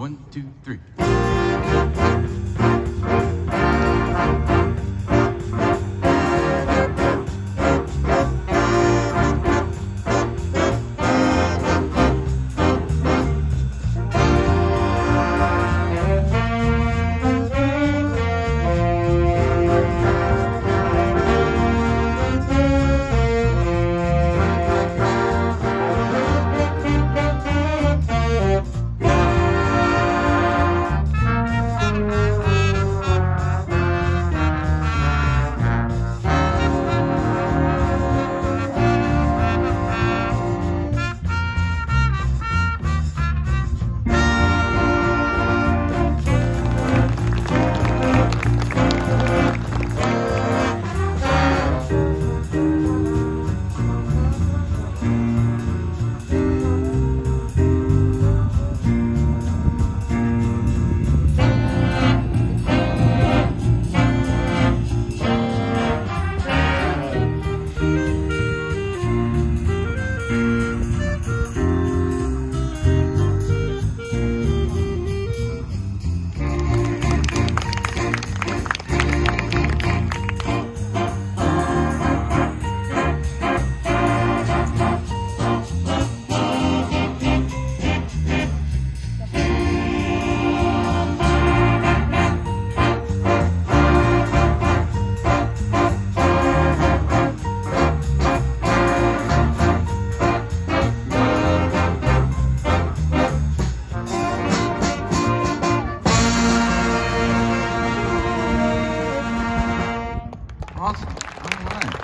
One, two, three. Awesome. I'm lying.